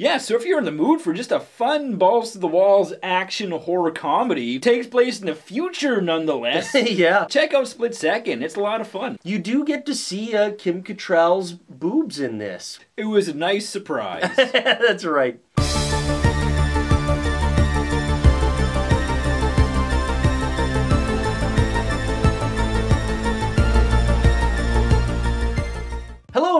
Yeah, so if you're in the mood for just a fun balls to the walls action horror comedy, takes place in the future nonetheless. yeah. Check out Split Second. It's a lot of fun. You do get to see uh, Kim Cattrall's boobs in this. It was a nice surprise. That's right.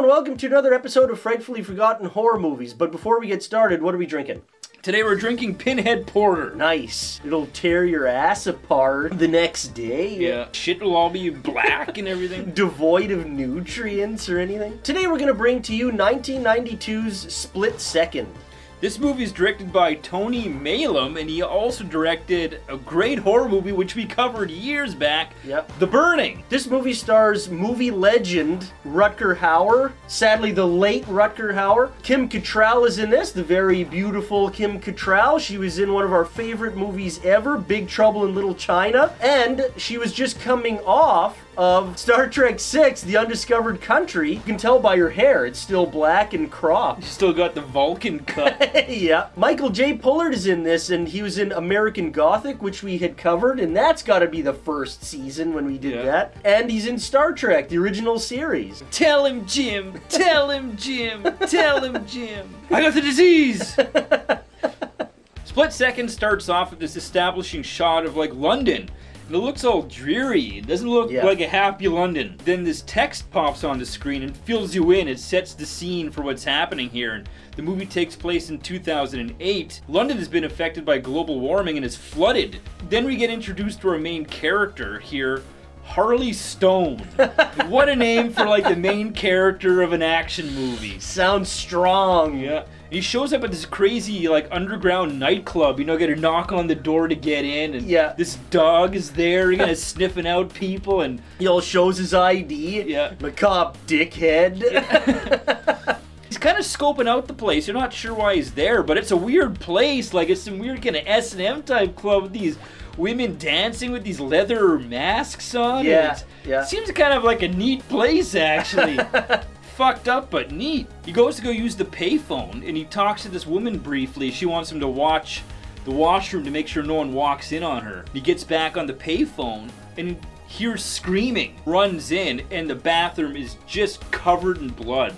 Welcome to another episode of Frightfully Forgotten Horror Movies. But before we get started, what are we drinking? Today we're drinking Pinhead Porter. Nice. It'll tear your ass apart the next day. Yeah. Shit will all be black and everything. Devoid of nutrients or anything. Today we're going to bring to you 1992's Split Second. This movie is directed by Tony Maylam, and he also directed a great horror movie which we covered years back. Yep. The Burning. This movie stars movie legend Rutger Hauer. Sadly, the late Rutger Hauer. Kim Cattrall is in this, the very beautiful Kim Cattrall. She was in one of our favorite movies ever, Big Trouble in Little China. And she was just coming off of Star Trek VI, The Undiscovered Country. You can tell by her hair, it's still black and cropped. You still got the Vulcan cut. yeah. Michael J. Pollard is in this, and he was in American Gothic, which we had covered, and that's got to be the first season when we did Yeah. that. And he's in Star Trek, the original series. tell him, Jim. Tell him, Jim. Tell him, Jim. I got the disease. Split Second starts off with this establishing shot of like London. It looks all dreary. It doesn't look Yeah. like a happy London. Then this text pops on the screen and fills you in. It sets the scene for what's happening here. And the movie takes place in 2008. London has been affected by global warming and is flooded. Then we get introduced to our main character here, Harley Stone. what a name for like the main character of an action movie. Sounds strong. Yeah. He shows up at this crazy like underground nightclub. You know, get a knock on the door to get in, and Yeah. this dog is there, you know, sniffing out people, and He all shows his ID. Yeah. Macabre dickhead. he's kind of scoping out the place. You're not sure why he's there, but it's a weird place. Like it's some weird kind of S and M type club with these women dancing with these leather masks on. Yeah, yeah. Seems kind of like a neat place actually. Fucked up but neat. He goes to go use the payphone and he talks to this woman briefly. She wants him to watch the washroom to make sure no one walks in on her. He gets back on the payphone and hears screaming, runs in, and the bathroom is just covered in blood.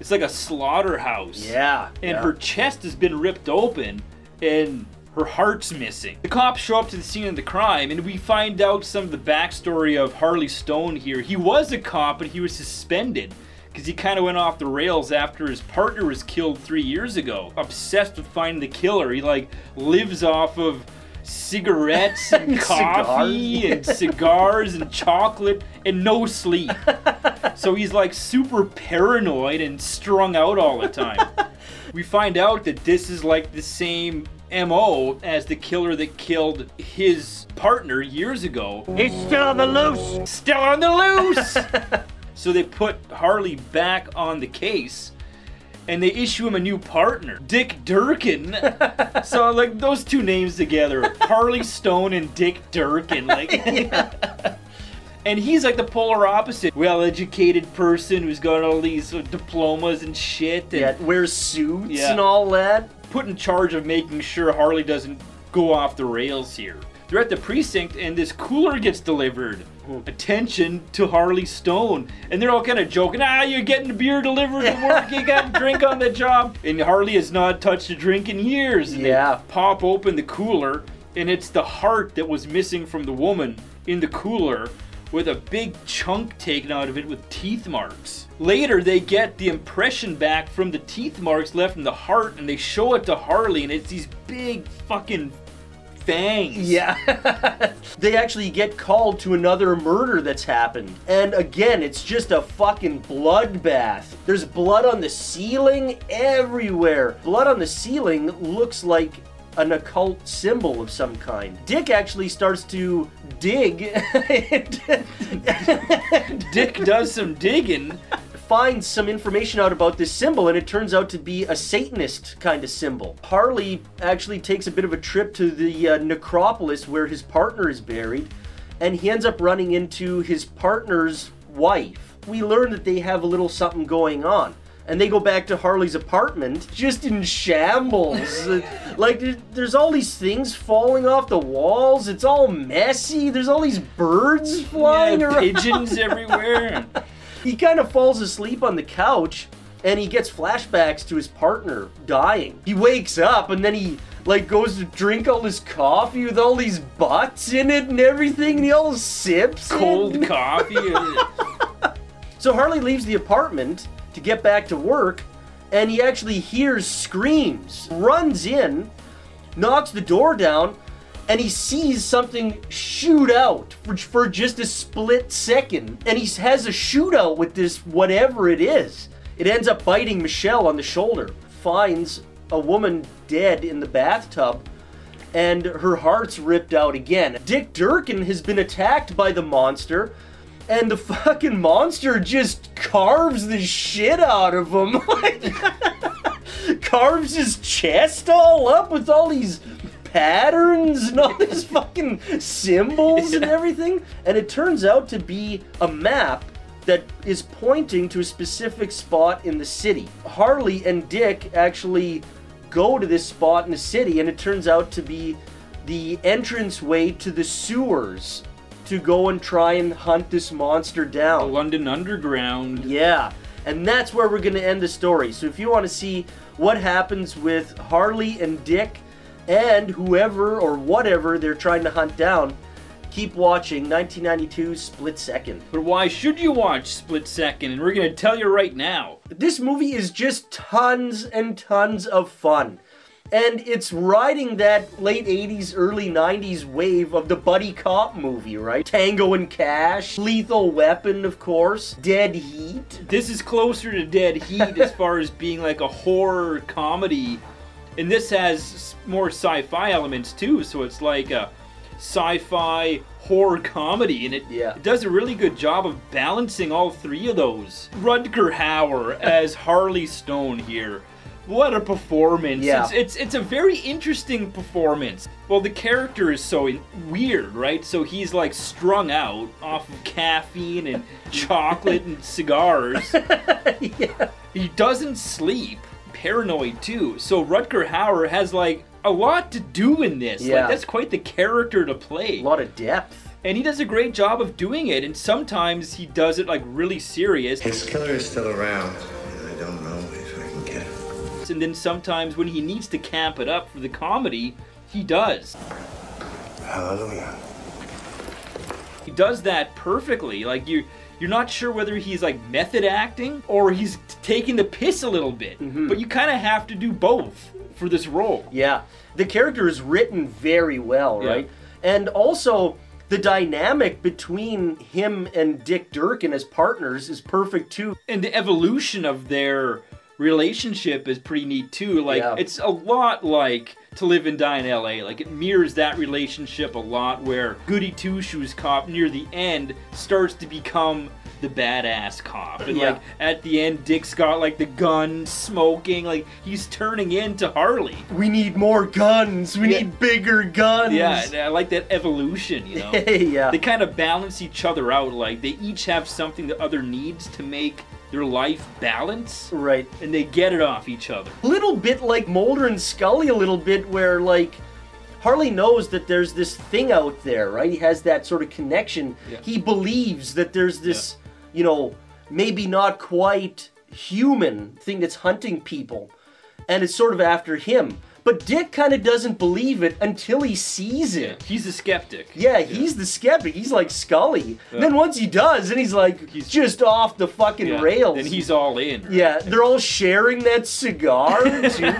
It's like a slaughterhouse. yeah. And yeah. her chest has been ripped open and her heart's missing. The cops show up to the scene of the crime and we find out some of the backstory of Harley Stone here. He was a cop, but he was suspended because he kind of went off the rails after his partner was killed three years ago. Obsessed with finding the killer. He like lives off of cigarettes and coffee Cigars. and cigars and chocolate and no sleep. So he's like super paranoid and strung out all the time. we find out that this is like the same MO as the killer that killed his partner years ago. He's still on the loose. Still on the loose! so they put Harley back on the case and they issue him a new partner, Dick Durkin. so like those two names together, Harley Stone and Dick Durkin, like And he's like the polar opposite. Well-educated person who's got all these diplomas and shit and yeah, wears suits Yeah. and all that. Put in charge of making sure Harley doesn't go off the rails here. They're at the precinct and this cooler gets delivered. Attention to Harley Stone. And they're all kind of joking, ah, you're getting the beer delivered at work, you got a drink on the job. And Harley has not touched a drink in years. And they Yeah. pop open the cooler and it's the heart that was missing from the woman in the cooler with a big chunk taken out of it with teeth marks. Later, they get the impression back from the teeth marks left in the heart and they show it to Harley, and it's these big fucking fangs. Yeah. they actually get called to another murder that's happened. And again, it's just a fucking bloodbath. There's blood on the ceiling everywhere. Blood on the ceiling looks like an occult symbol of some kind. Dick actually starts to dig. Dick does some digging. finds some information out about this symbol and it turns out to be a satanist kind of symbol. Harley actually takes a bit of a trip to the uh, necropolis where his partner is buried and he ends up running into his partner's wife. We learn that they have a little something going on and they go back to Harley's apartment just in shambles. like there's all these things falling off the walls. It's all messy. There's all these birds flying Yeah, around. pigeons everywhere. He kind of falls asleep on the couch and he gets flashbacks to his partner dying. He wakes up and then he like goes to drink all his coffee with all these butts in it and everything and he all sips it. Cold coffee. So Harley leaves the apartment to get back to work, and he actually hears screams, runs in, knocks the door down, and he sees something shoot out for, for just a split second. And he has a shootout with this whatever it is. It ends up biting Michelle on the shoulder, finds a woman dead in the bathtub, and her heart's ripped out again. Dick Durkin has been attacked by the monster, and the fucking monster just carves the shit out of him. Like, carves his chest all up with all these patterns and all these fucking symbols and everything. And it turns out to be a map that is pointing to a specific spot in the city. Harley and Dick actually go to this spot in the city, and it turns out to be the entrance way to the sewers to go and try and hunt this monster down. The London Underground. Yeah, and that's where we're going to end the story. So if you want to see what happens with Harley and Dick and whoever or whatever they're trying to hunt down, keep watching 1992 Split Second. But why should you watch Split Second? And we're gonna tell you right now. This movie is just tons and tons of fun. And it's riding that late 80s, early 90s wave of the buddy cop movie, right? Tango and Cash, Lethal Weapon, of course, Dead Heat. This is closer to Dead Heat as far as being like a horror comedy. And this has more sci fi elements too, so it's like a sci fi horror comedy, and it, Yeah. it does a really good job of balancing all three of those. Rutger Hauer as Harley Stone here. What a performance! Yeah. It's, it's it's a very interesting performance. Well, the character is so in- weird, right? So he's like strung out off of caffeine and chocolate and cigars. yeah. He doesn't sleep. Paranoid too. So Rutger Hauer has like a lot to do in this. Yeah. Like that's quite the character to play. A lot of depth. And he does a great job of doing it. And sometimes he does it like really serious. His killer is still around. Him. And then sometimes when he needs to camp it up for the comedy, he does. Hallelujah. He does that perfectly. Like you you're not sure whether he's like method acting or he's taking the piss a little bit. Mm-hmm. But you kind of have to do both for this role. Yeah. The character is written very well, Yeah. right? And also, the dynamic between him and Dick Durkin as partners is perfect too. and the evolution of their relationship is pretty neat too. Like Yeah. it's a lot like To Live and Die in L.A. Like it mirrors that relationship a lot, where Goody Two Shoes cop near the end starts to become the badass cop, and Yeah. like at the end, Dick's got like the gun smoking, like he's turning into Harley. We need more guns. We Yeah. need bigger guns. Yeah, I like that evolution. You know. yeah. they kind of balance each other out. Like they each have something the other needs to make their life balance, Right. and they get it off each other. A little bit like Mulder and Scully, a little bit where like Harley knows that there's this thing out there, right? He has that sort of connection. Yeah. He believes that there's this, you know, maybe not quite human thing that's hunting people, and it's sort of after him. But Dick kind of doesn't believe it until he sees it. He's a skeptic. Yeah, he's the skeptic. He's like Scully. Then once he does, and he's like He's- just off the fucking Yeah. rails. Then he's all in. yeah, they're all sharing that cigar too.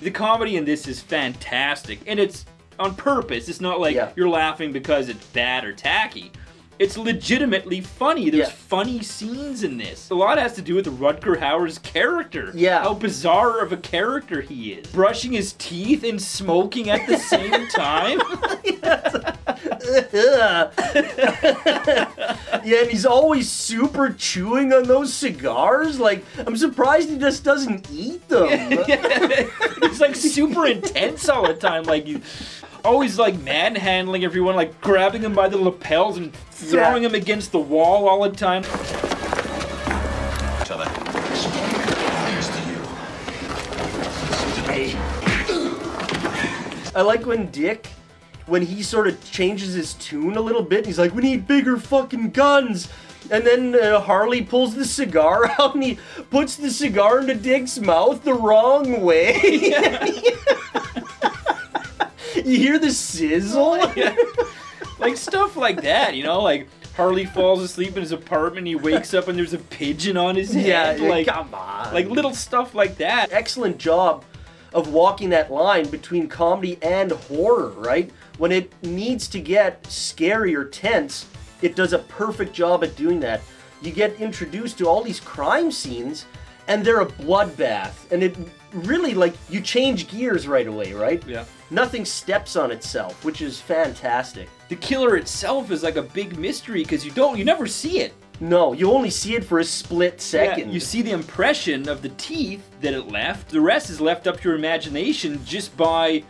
The comedy in this is fantastic, and it's on purpose. It's not like Yeah. you're laughing because it's bad or tacky. It's legitimately funny. There's Yeah. funny scenes in this. A lot has to do with Rutger Hauer's character. Yeah. How bizarre of a character he is. Brushing his teeth and smoking at the same time. Yeah, and he's always super chewing on those cigars. Like, I'm surprised he just doesn't eat them. He's like super intense all the time. Like he's always like manhandling everyone, like grabbing them by the lapels and throwing Yeah. them against the wall all the time. Each other. Why? I like when Dick, when he sort of changes his tune a little bit, he's like, we need bigger fucking guns. And then uh, Harley pulls the cigar out and he puts the cigar into Dick's mouth the wrong way. you hear the sizzle? Yeah. like stuff like that, you know, like Harley falls asleep in his apartment, he wakes up and there's a pigeon on his head. Yeah, like come on. like little stuff like that. excellent job of walking that line between comedy and horror, right? When it needs to get scary or tense, it does a perfect job at doing that. You get introduced to all these crime scenes and they're a bloodbath and it really like you change gears right away, right? Yeah. Nothing steps on itself, which is fantastic. The killer itself is like a big mystery because you don't you never see it. No, you only see it for a split second. Yeah, you see the impression of the teeth that it left. The rest is left up to your imagination just by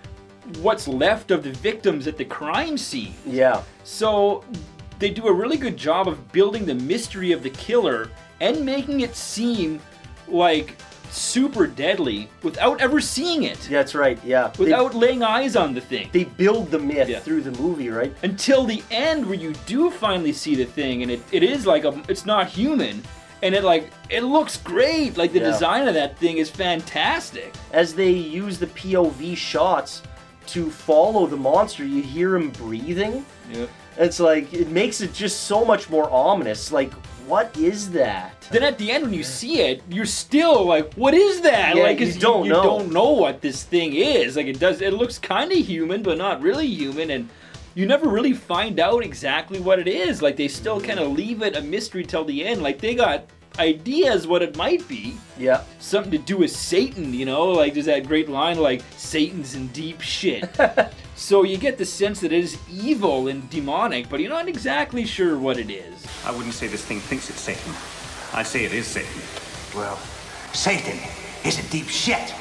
what's left of the victims at the crime scene. yeah. So they do a really good job of building the mystery of the killer and making it seem like super deadly without ever seeing it. Yeah, That's right, yeah. They- Without laying eyes on the thing. they build the myth Yeah. through the movie, right? Until the end where you do finally see the thing and it, it is like a it's not human and it like it looks great. Like the Yeah. design of that thing is fantastic. As they use the POV shots to follow the monster, you hear him breathing. Yep. It's like it makes it just so much more ominous. Like, what is that? Then at the end, when you see it, you're still like, "What is that?" Yeah, like, you don't you know. don't know what this thing is. Like, it does. It looks kind of human, but not really human, and you never really find out exactly what it is. Like, they still kind of leave it a mystery till the end. Like, they got ideas what it might be. Yeah, Something to do with Satan, you know? Like, there's that great line, like, Satan's in deep shit. so you get the sense that it is evil and demonic, but you're not exactly sure what it is. I wouldn't say this thing thinks it's Satan. I'd say it is Satan. Well, Satan is a deep shit.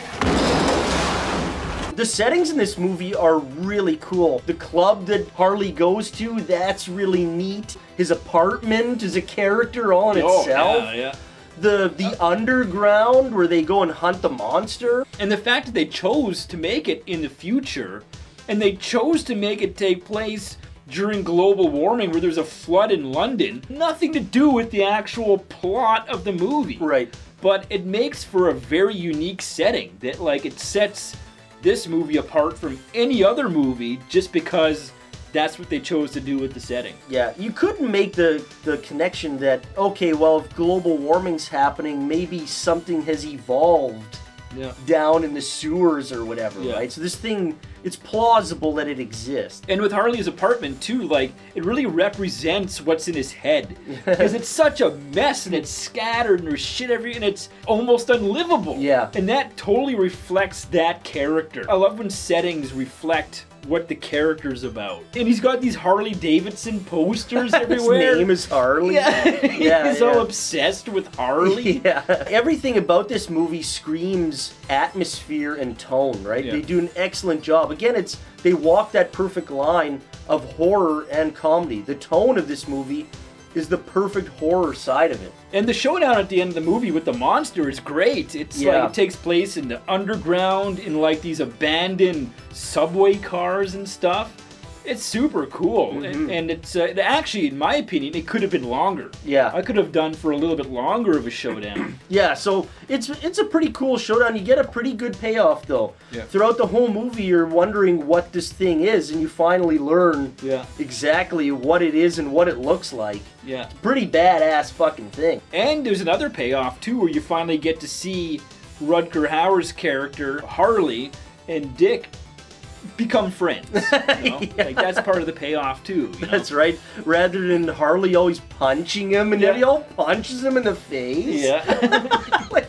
The settings in this movie are really cool. The club that Harley goes to, that's really neat. His apartment is a character all in Oh, itself. yeah, yeah. The the underground where they go and hunt the monster. And the fact that they chose to make it in the future, and they chose to make it take place during global warming where there's a flood in London, nothing to do with the actual plot of the movie. Right. But it makes for a very unique setting that, like, it sets this movie apart from any other movie just because that's what they chose to do with the setting. Yeah, you couldn't make the the connection that okay, well, if global warming's happening, maybe something has evolved Yeah. down in the sewers or whatever, Yeah. right? So this thing, it's plausible that it exists. And with Harley's apartment too, like it really represents what's in his head because it's such a mess and it's scattered and there's shit every and it's almost unlivable. Yeah. and that totally reflects that character. I love when settings reflect what the character's about. And he's got these Harley Davidson posters everywhere. His name is Harley. yeah, Yeah, he's all obsessed with Harley. Yeah. Everything about this movie screams atmosphere and tone, right? Yeah. They do an excellent job. Again, it's they walk that perfect line of horror and comedy. The tone of this movie is the perfect horror side of it. And the showdown at the end of the movie with the monster is great. It's Yeah. like it takes place in the underground in like these abandoned subway cars and stuff. It's super cool, Mm-hmm. and, and it's uh, it actually, in my opinion, it could have been longer. Yeah. I could have done for a little bit longer of a showdown. Yeah, so it's it's a pretty cool showdown. You get a pretty good payoff though. Yeah. Throughout the whole movie, you're wondering what this thing is, and you finally learn Yeah. exactly what it is and what it looks like. yeah, Pretty badass fucking thing. and there's another payoff too, where you finally get to see Rutger Hauer's character Harley and Dick become friends. You know? Like that's part of the payoff too. you know? That's right. Rather than Harley always punching him, and then he all punches him in the face. Yeah. like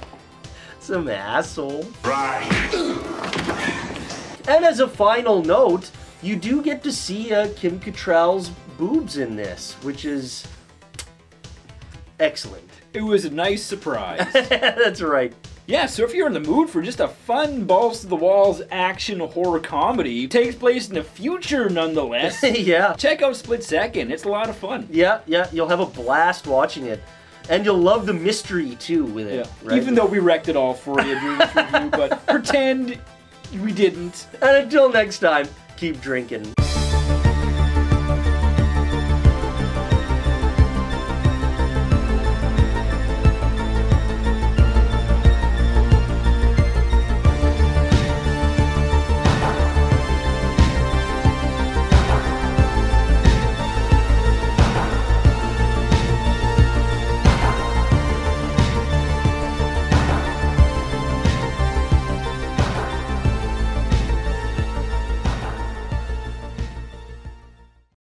some asshole. Right. And as a final note, you do get to see uh, Kim Cattrall's boobs in this, which is excellent. it was a nice surprise. That's right. Yeah, so if you're in the mood for just a fun balls to the walls action horror comedy, takes place in the future nonetheless. yeah. Check out Split Second. It's a lot of fun. Yeah, yeah, you'll have a blast watching it. And you'll love the mystery too with it. Yeah. right? Even though we wrecked it all for you during this review, but pretend We didn't. And until next time, keep drinking.